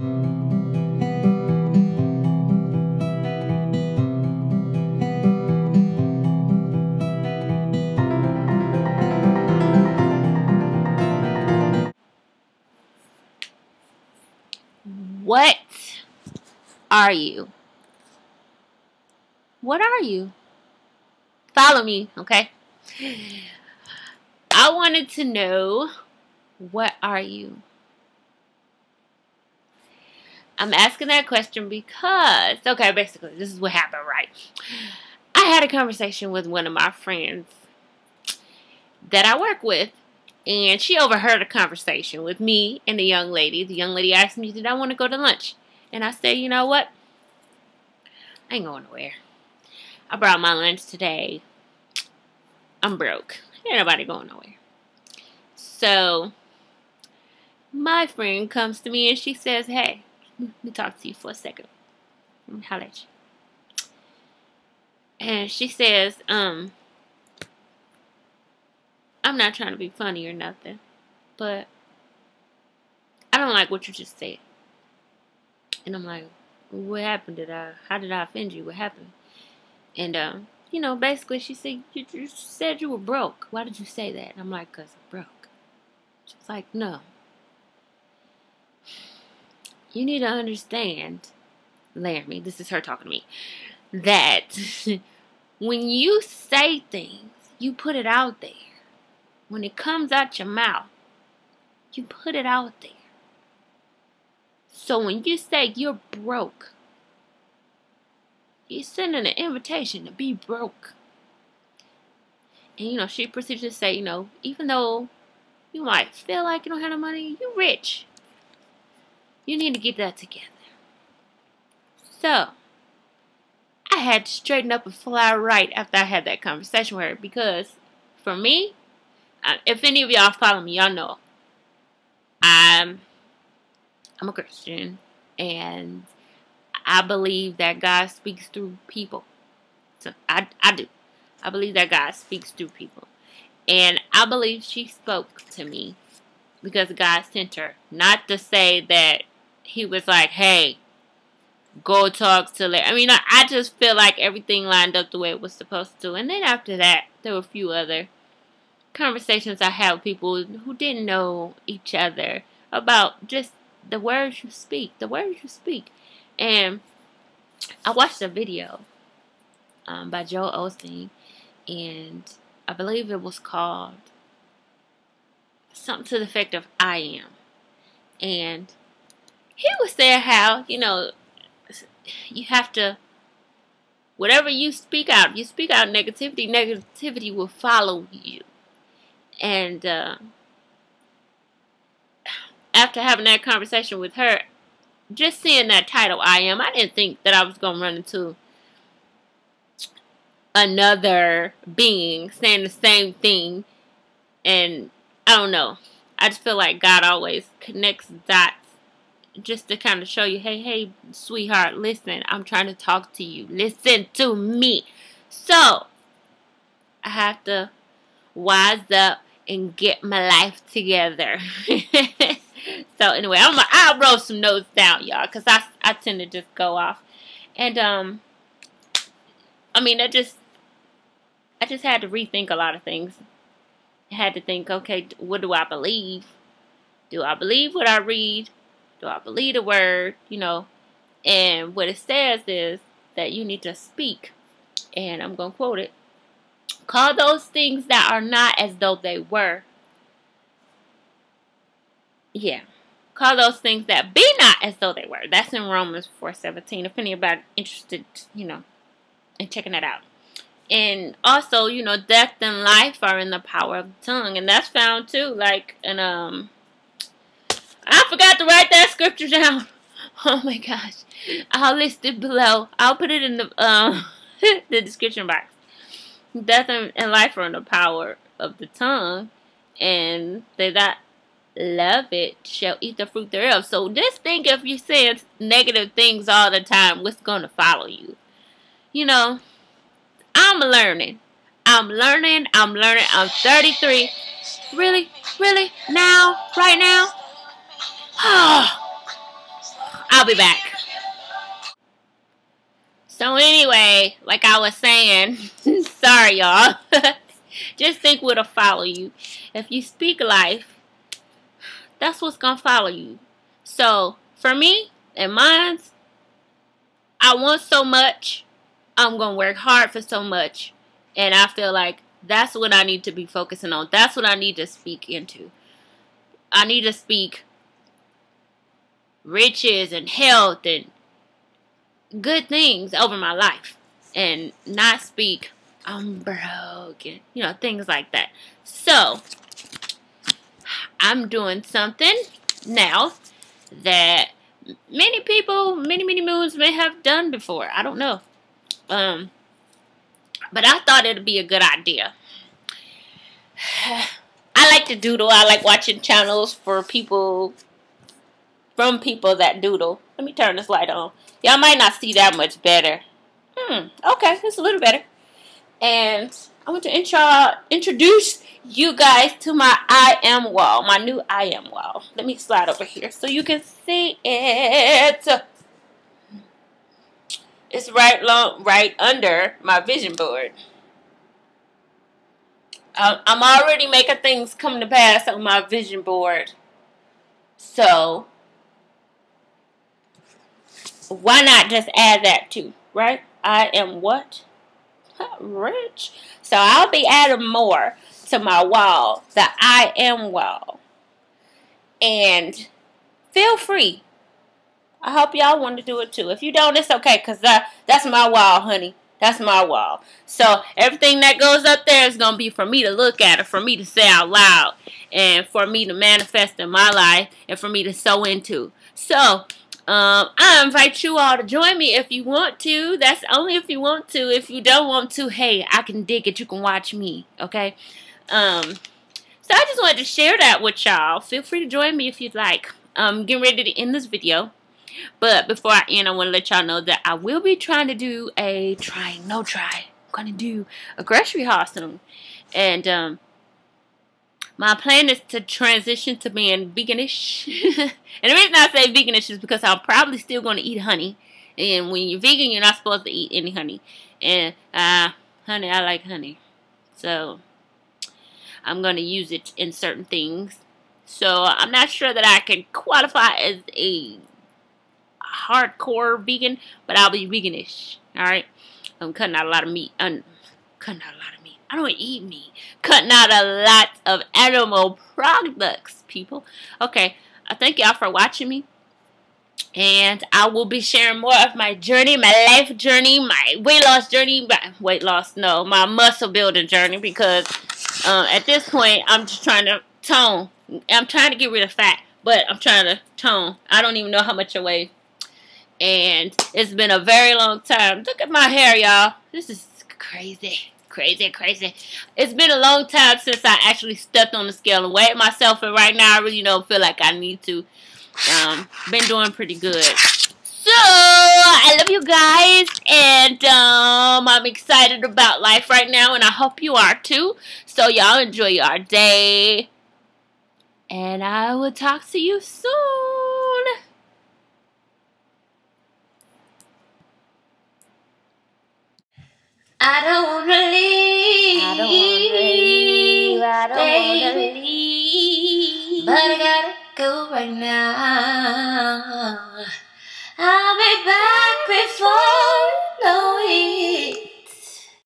What are you? What are you? Follow me, okay? I wanted to know what are you? I'm asking that question because, okay, basically, this is what happened, right? I had a conversation with one of my friends that I work with, and she overheard a conversation with me and the young lady. The young lady asked me, Did I want to go to lunch? And I said, You know what? I ain't going nowhere. I brought my lunch today. I'm broke. Ain't nobody going nowhere. So, my friend comes to me and she says, Hey, let me talk to you for a second. Let me holler at you. And she says, um, I'm not trying to be funny or nothing, but I don't like what you just said. And I'm like, what happened? Did I, how did I offend you? What happened? And, um, you know, basically she said, you, you said you were broke. Why did you say that? And I'm like, because I'm broke. She's like, no. You need to understand, Larramy, this is her talking to me, that when you say things, you put it out there when it comes out your mouth, you put it out there. So when you say you're broke, you're sending an invitation to be broke. And you know, she proceeded to say, you know, even though you might feel like you don't have no money, you're rich. You need to get that together. So, I had to straighten up and fly right after I had that conversation with her because for me, uh, if any of y'all follow me, y'all know I'm I'm a Christian and I believe that God speaks through people. So I I do. I believe that God speaks through people. And I believe she spoke to me because God sent her. Not to say that he was like, hey, go talk to Larry. I mean, I, just feel like everything lined up the way it was supposed to. And then after that, there were a few other conversations I had with people who didn't know each other about just the words you speak, the words you speak. And I watched a video um, by Joel Osteen, and I believe it was called something to the effect of I am. And he was saying how, you know, you have to, whatever you speak out, you speak out negativity, negativity will follow you. And uh, after having that conversation with her, just seeing that title, I am, I didn't think that I was going to run into another being saying the same thing. And I don't know. I just feel like God always connects dots just to kind of show you, hey, hey, sweetheart, listen, I'm trying to talk to you. Listen to me. So, I have to wise up and get my life together. so anyway, I'm gonna, I'll wrote some notes down, y'all, because I I tend to just go off, and um, I mean, I just I just had to rethink a lot of things. I had to think, okay, what do I believe? Do I believe what I read? Do I believe the word? You know, and what it says is that you need to speak, and I'm gonna quote it. Call those things that are not as though they were. Yeah. Call those things that be not as though they were. That's in Romans 4.17. If anybody interested, you know, in checking that out. And also, you know, death and life are in the power of the tongue. And that's found too, like, in, um, I forgot to write that scripture down. Oh my gosh. I'll list it below. I'll put it in the, um, the description box death and life are in the power of the tongue, and they that love it shall eat the fruit thereof. So just think if you're saying negative things all the time, what's going to follow you? You know, I'm learning. I'm learning. I'm learning. I'm 33. Really? Really? Now? Right now? I'll be back. So anyway, like I was saying, sorry y'all. Just think what'll follow you. If you speak life, that's what's gonna follow you. So for me and mine, I want so much. I'm gonna work hard for so much, and I feel like that's what I need to be focusing on. That's what I need to speak into. I need to speak riches and health and good things over my life and not speak I'm broke and you know things like that. So I'm doing something now that many people, many many moons may have done before. I don't know. Um but I thought it'd be a good idea. I like to doodle. I like watching channels for people from people that doodle. Let me turn this light on. Y'all might not see that much better. Hmm, okay, it's a little better. And I want to intro introduce you guys to my I am wall, my new I am wall. Let me slide over here so you can see it. It's right long, right under my vision board. I'm already making things come to pass on my vision board. So, why not just add that too, right? I am what? Rich. So I'll be adding more to my wall, the I am wall. And feel free. I hope y'all want to do it too. If you don't, it's okay because that, that's my wall, honey. That's my wall. So everything that goes up there is going to be for me to look at it, for me to say out loud, and for me to manifest in my life, and for me to sow into. So um, I invite you all to join me if you want to. That's only if you want to. If you don't want to, hey, I can dig it. You can watch me, okay? Um, so I just wanted to share that with y'all. Feel free to join me if you'd like. I'm getting ready to end this video. But before I end, I want to let y'all know that I will be trying to do a trying, no try. I'm going to do a grocery haul soon. And, um, my plan is to transition to being veganish. and the reason I say veganish is because I'm probably still going to eat honey. And when you're vegan, you're not supposed to eat any honey. And, uh, honey, I like honey. So, I'm going to use it in certain things. So, I'm not sure that I can qualify as a hardcore vegan, but I'll be veganish. Alright? I'm cutting out a lot of meat. I'm cutting out a lot of I don't eat meat. Cutting out a lot of animal products, people. Okay, I thank y'all for watching me. And I will be sharing more of my journey, my life journey, my weight loss journey. Weight loss, no, my muscle building journey. Because uh, at this point, I'm just trying to tone. I'm trying to get rid of fat, but I'm trying to tone. I don't even know how much I weigh. And it's been a very long time. Look at my hair, y'all. This is crazy crazy, crazy. It's been a long time since I actually stepped on the scale and weighed myself, and right now I really don't feel like I need to. Um, been doing pretty good. So, I love you guys, and um, I'm excited about life right now, and I hope you are too. So, y'all enjoy your day, and I will talk to you soon. I don't wanna Baby, but I gotta go right now. I'll be back before you know it.